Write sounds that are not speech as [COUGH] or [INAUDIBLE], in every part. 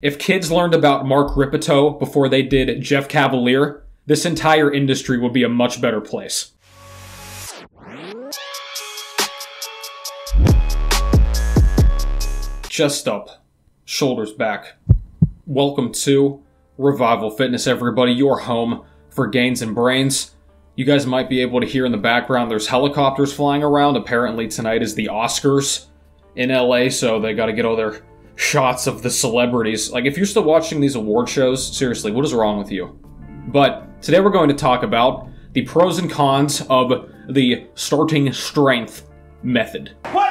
If kids learned about Mark Rippetoe before they did Jeff Cavaliere, this entire industry would be a much better place. Chest up, shoulders back. Welcome to Revival Fitness, everybody, your home for gains and brains. You guys might be able to hear in the background there's helicopters flying around. Apparently, tonight is the Oscars in LA, so they gotta get all their shots of the celebrities. Like, if you're still watching these award shows, seriously, what is wrong with you? But today we're going to talk about the pros and cons of the starting strength method. What?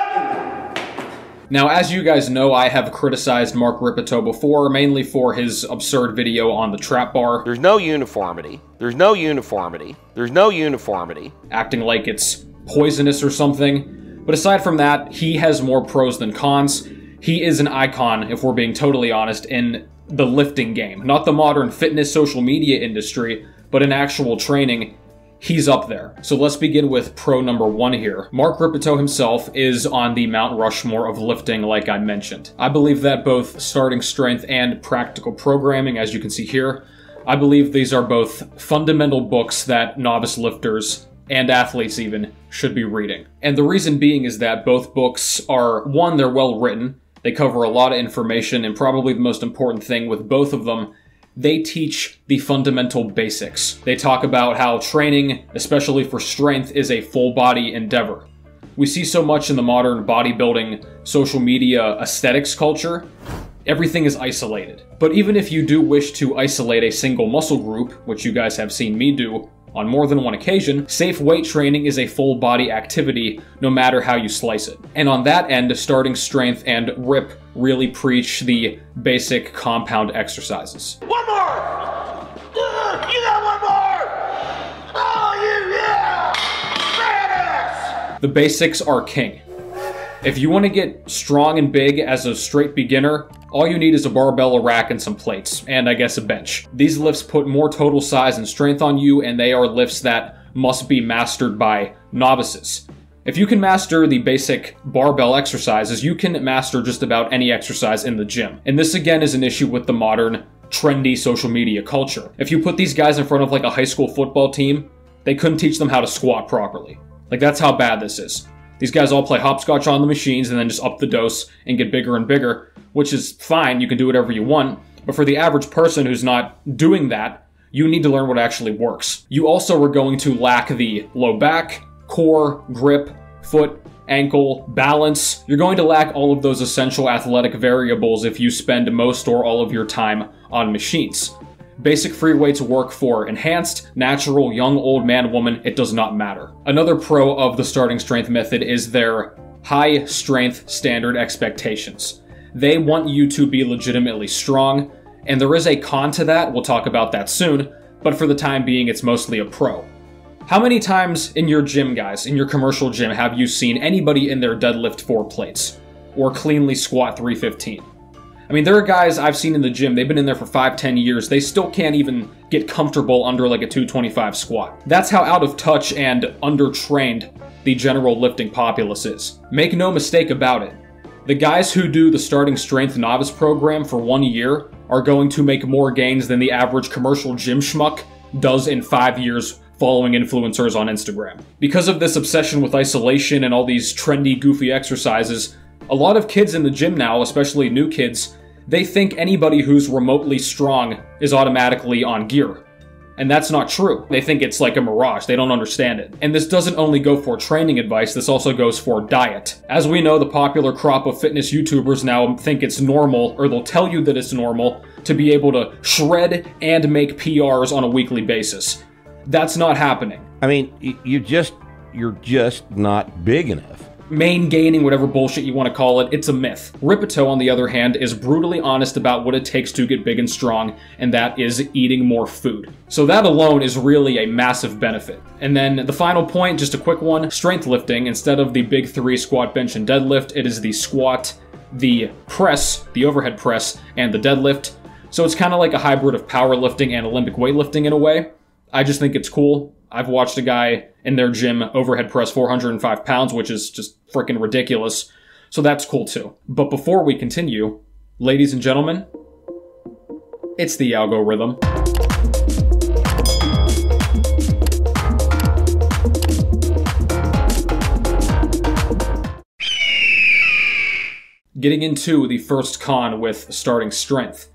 Now, as you guys know, I have criticized Mark Rippetoe before, mainly for his absurd video on the trap bar. There's no uniformity. There's no uniformity. There's no uniformity. Acting like it's poisonous or something. But aside from that, he has more pros than cons. He is an icon, if we're being totally honest, in the lifting game. Not the modern fitness social media industry, but in actual training he's up there. So let's begin with pro number one here. Mark Rippetoe himself is on the Mount Rushmore of lifting, like I mentioned. I believe that both starting strength and practical programming, as you can see here, I believe these are both fundamental books that novice lifters and athletes even should be reading. And the reason being is that both books are one, they're well written, they cover a lot of information, and probably the most important thing with both of them they teach the fundamental basics. They talk about how training, especially for strength, is a full body endeavor. We see so much in the modern bodybuilding, social media, aesthetics culture. Everything is isolated. But even if you do wish to isolate a single muscle group, which you guys have seen me do, on more than one occasion, safe weight training is a full body activity no matter how you slice it. And on that end, starting strength and RIP really preach the basic compound exercises. One more! [LAUGHS] You got one more! Oh, you, yeah! Badass! The basics are king. If you want to get strong and big as a straight beginner, all you need is a barbell, a rack, and some plates, and I guess a bench. These lifts put more total size and strength on you, and they are lifts that must be mastered by novices. If you can master the basic barbell exercises, you can master just about any exercise in the gym. And this again is an issue with the modern, trendy social media culture. If you put these guys in front of like a high school football team, they couldn't teach them how to squat properly. Like that's how bad this is. These guys all play hopscotch on the machines and then just up the dose and get bigger and bigger, which is fine, you can do whatever you want. But for the average person who's not doing that, you need to learn what actually works. You also are going to lack the low back, core, grip, foot, ankle, balance. You're going to lack all of those essential athletic variables if you spend most or all of your time on machines. Basic free weights work for enhanced, natural, young, old man, woman, it does not matter. Another pro of the starting strength method is their high strength standard expectations. They want you to be legitimately strong, and there is a con to that, we'll talk about that soon, but for the time being, it's mostly a pro. How many times in your gym, guys, in your commercial gym, have you seen anybody in their deadlift four plates? Or cleanly squat 315? I mean, there are guys I've seen in the gym, they've been in there for 5, 10 years, they still can't even get comfortable under like a 225 squat. That's how out of touch and undertrained the general lifting populace is. Make no mistake about it. The guys who do the starting strength novice program for one year are going to make more gains than the average commercial gym schmuck does in five years following influencers on Instagram. Because of this obsession with isolation and all these trendy, goofy exercises, a lot of kids in the gym now, especially new kids, they think anybody who's remotely strong is automatically on gear. And that's not true. They think it's like a mirage. They don't understand it. And this doesn't only go for training advice, this also goes for diet. As we know, the popular crop of fitness YouTubers now think it's normal, or they'll tell you that it's normal, to be able to shred and make PRs on a weekly basis. That's not happening. I mean, you just, you're just not big enough main gaining, whatever bullshit you want to call it, it's a myth. Rippetoe, on the other hand, is brutally honest about what it takes to get big and strong, and that is eating more food. So that alone is really a massive benefit. And then the final point, just a quick one, strength lifting. Instead of the big three squat, bench, and deadlift, it is the squat, the press, the overhead press, and the deadlift. So it's kind of like a hybrid of powerlifting and Olympic weightlifting in a way. I just think it's cool. I've watched a guy in their gym overhead press 405 pounds, which is just freaking ridiculous. So that's cool too. But before we continue, ladies and gentlemen, It's the algorithm. Getting into the first con with starting strength.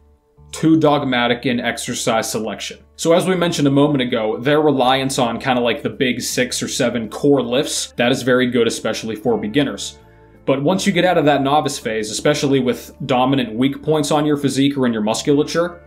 Too dogmatic in exercise selection. So as we mentioned a moment ago, their reliance on kind of like the big six or seven core lifts, that is very good, especially for beginners. But once you get out of that novice phase, especially with dominant weak points on your physique or in your musculature,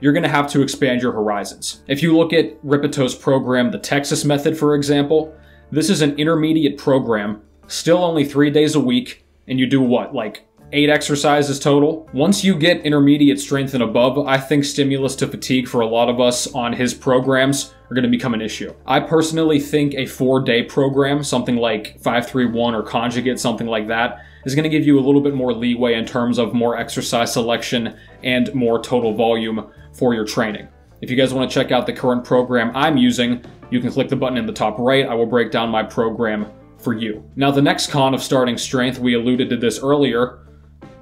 you're going to have to expand your horizons. If you look at Rippetoe's program, the Texas Method, for example, this is an intermediate program, still only three days a week, and you do what, like eight exercises total. Once you get intermediate strength and above, I think stimulus to fatigue for a lot of us on his programs are going to become an issue. I personally think a four day program, something like 531 or conjugate, something like that, is going to give you a little bit more leeway in terms of more exercise selection and more total volume for your training. If you guys want to check out the current program I'm using, you can click the button in the top right. I will break down my program for you. Now, the next con of starting strength, we alluded to this earlier,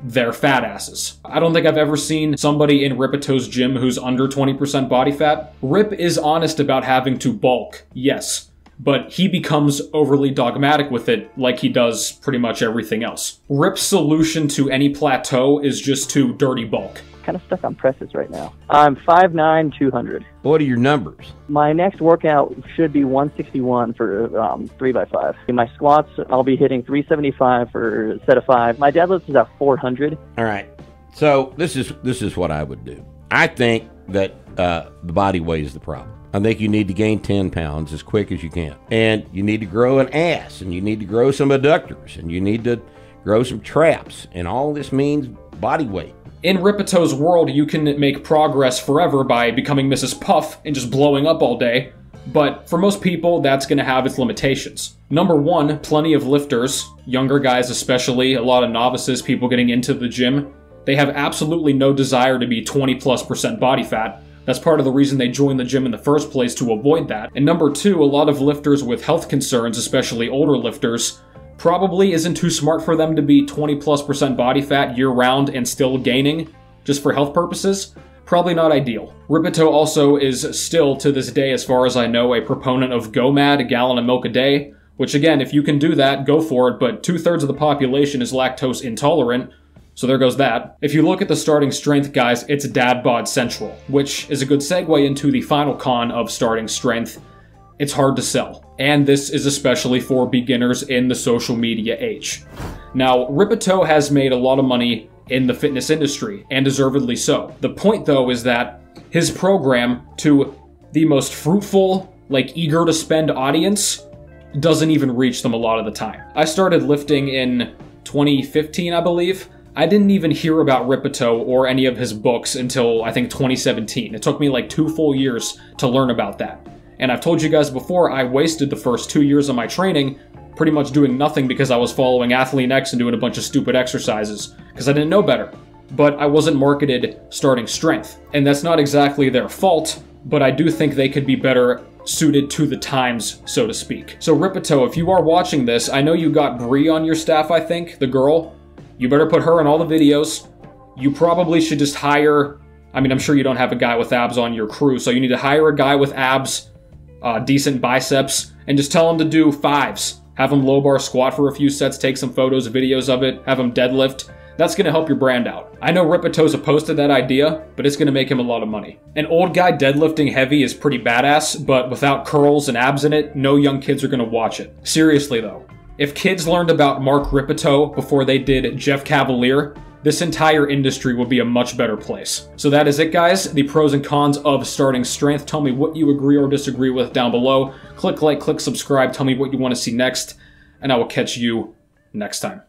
they're fat asses. I don't think I've ever seen somebody in Rippetoe's gym who's under 20% body fat. Rip is honest about having to bulk, yes, but he becomes overly dogmatic with it like he does pretty much everything else. Rip's solution to any plateau is just to dirty bulk kind of stuck on presses right now. I'm 5'9", 200. What are your numbers? My next workout should be 161 for um, 3x5. In my squats, I'll be hitting 375 for a set of five. My deadlift is at 400. All right. So this is this is what I would do. I think that uh, the body weight is the problem. I think you need to gain 10 pounds as quick as you can. And you need to grow an ass, and you need to grow some adductors, and you need to grow some traps. And all this means body weight in Rippetoe's world, you can make progress forever by becoming Mrs. Puff and just blowing up all day, but for most people, that's going to have its limitations. Number one, plenty of lifters, younger guys especially, a lot of novices, people getting into the gym, they have absolutely no desire to be 20 plus percent body fat. That's part of the reason they joined the gym in the first place to avoid that. And number two, a lot of lifters with health concerns, especially older lifters, Probably isn't too smart for them to be 20 plus percent body fat year round and still gaining, just for health purposes. Probably not ideal. Rippetoe also is still, to this day, as far as I know, a proponent of GOMAD, a gallon of milk a day, which again, if you can do that, go for it, but two thirds of the population is lactose intolerant, so there goes that. If you look at the starting strength, guys, it's dad bod central, which is a good segue into the final con of starting strength, it's hard to sell. And this is especially for beginners in the social media age. Now, Rippetoe has made a lot of money in the fitness industry, and deservedly so. The point, though, is that his program to the most fruitful, like eager to spend audience doesn't even reach them a lot of the time. I started lifting in 2015, I believe. I didn't even hear about Rippetoe or any of his books until I think 2017. It took me like two full years to learn about that. And I've told you guys before, I wasted the first two years of my training pretty much doing nothing because I was following Athlean X and doing a bunch of stupid exercises because I didn't know better. But I wasn't marketed starting strength. And that's not exactly their fault, but I do think they could be better suited to the times, so to speak. So Rippetoe, if you are watching this, I know you got Brie on your staff, I think, the girl. You better put her in all the videos. You probably should just hire, I mean, I'm sure you don't have a guy with abs on your crew, so you need to hire a guy with abs uh, decent biceps, and just tell them to do fives. Have them low bar squat for a few sets, take some photos, videos of it, have them deadlift. That's to help your brand out. I know Rippetoe's opposed to that idea, but it's to make him a lot of money. An old guy deadlifting heavy is pretty badass, but without curls and abs in it, no young kids are to watch it. Seriously though, if kids learned about Mark Rippetoe before they did Jeff Cavaliere, this entire industry will be a much better place. So that is it, guys. The pros and cons of starting strength. Tell me what you agree or disagree with down below. Click like, click subscribe. Tell me what you want to see next, and I will catch you next time.